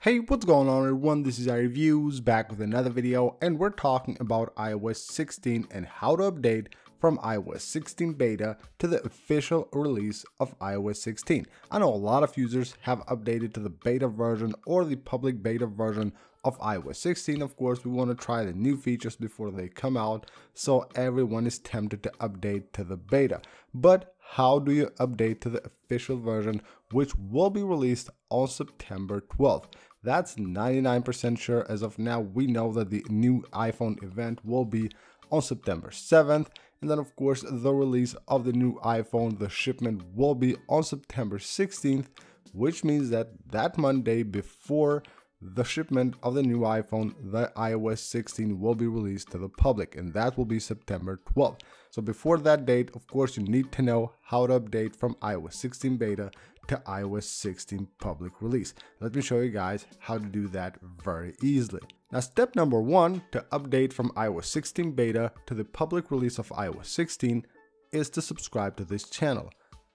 Hey, what's going on everyone? This is iReviews back with another video and we're talking about iOS 16 and how to update from iOS 16 beta to the official release of iOS 16. I know a lot of users have updated to the beta version or the public beta version of iOS 16. Of course, we want to try the new features before they come out, so everyone is tempted to update to the beta. But how do you update to the official version, which will be released on September 12th? That's 99% sure as of now. We know that the new iPhone event will be on September 7th. And then, of course, the release of the new iPhone, the shipment will be on September 16th, which means that that Monday before the shipment of the new iPhone, the iOS 16 will be released to the public, and that will be September 12th. So before that date, of course, you need to know how to update from iOS 16 beta to iOS 16 public release. Let me show you guys how to do that very easily. Now step number one to update from iOS 16 beta to the public release of iOS 16 is to subscribe to this channel.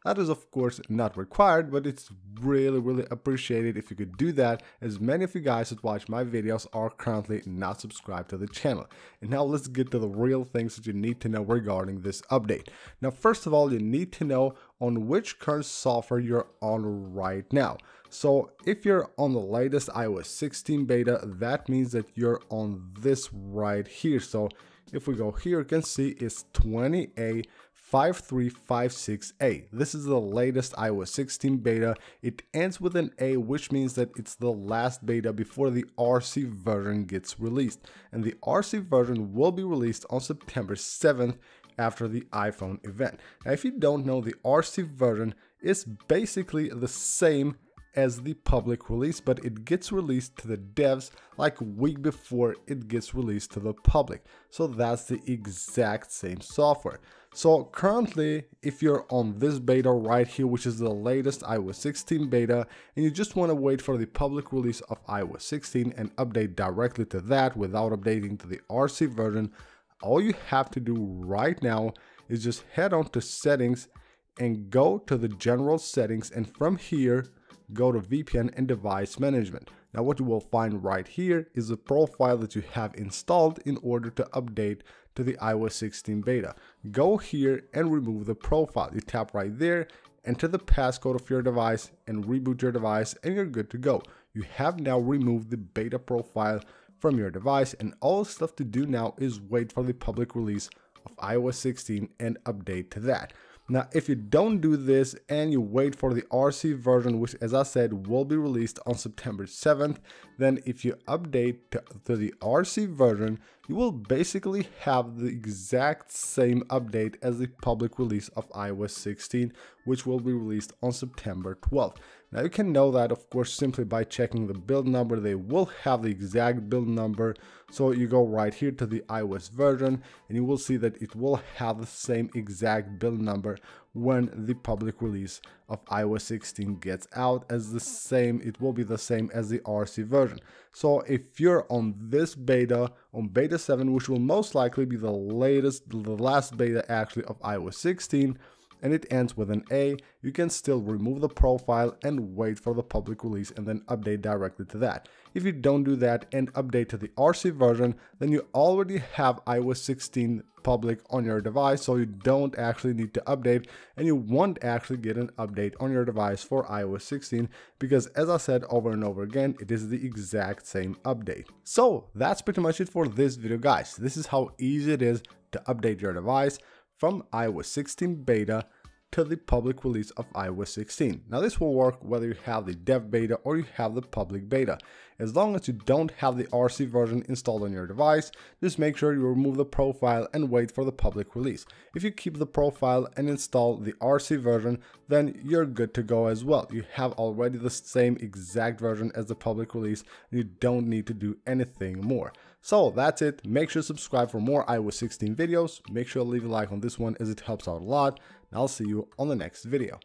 That is of course not required, but it's really really appreciated if you could do that as many of you guys that watch my videos are currently not subscribed to the channel. And now let's get to the real things that you need to know regarding this update. Now first of all you need to know on which current software you're on right now. So if you're on the latest iOS 16 beta, that means that you're on this right here. So if we go here, you can see it's 20A 5356A. This is the latest iOS 16 beta. It ends with an A, which means that it's the last beta before the RC version gets released. And the RC version will be released on September 7th after the iPhone event. Now, if you don't know, the RC version is basically the same as the public release, but it gets released to the devs like a week before it gets released to the public. So that's the exact same software. So currently, if you're on this beta right here, which is the latest iOS 16 beta, and you just want to wait for the public release of iOS 16 and update directly to that without updating to the RC version, all you have to do right now is just head on to settings and go to the general settings and from here go to VPN and device management. Now what you will find right here is the profile that you have installed in order to update to the iOS 16 beta. Go here and remove the profile. You tap right there, enter the passcode of your device and reboot your device and you're good to go. You have now removed the beta profile from your device and all stuff to do now is wait for the public release of iOS 16 and update to that. Now, if you don't do this and you wait for the RC version, which as I said, will be released on September 7th, then if you update to, the RC version, you will basically have the exact same update as the public release of iOS 16, which will be released on September 12th. Now you can know that of course simply by checking the build number, they will have the exact build number. So you go right here to the iOS version and you will see that it will have the same exact build number when the public release of iOS 16 gets out as the same, it will be the same as the RC version. So if you're on this beta, on beta 7, which will most likely be the latest, the last beta actually of iOS 16, and it ends with an A, you can still remove the profile and wait for the public release and then update directly to that. If you don't do that and update to the RC version, then you already have iOS 16 public on your device, so you don't actually need to update and you won't actually get an update on your device for iOS 16 because as I said over and over again, it is the exact same update. So that's pretty much it for this video guys. This is how easy it is to update your device from iOS 16 beta to the public release of iOS 16. Now this will work whether you have the dev beta or you have the public beta. As long as you don't have the RC version installed on your device, just make sure you remove the profile and wait for the public release. If you keep the profile and install the RC version, then you're good to go as well. You have already the same exact version as the public release and you don't need to do anything more. So that's it. Make sure to subscribe for more iOS 16 videos. Make sure to leave a like on this one as it helps out a lot. And I'll see you on the next video.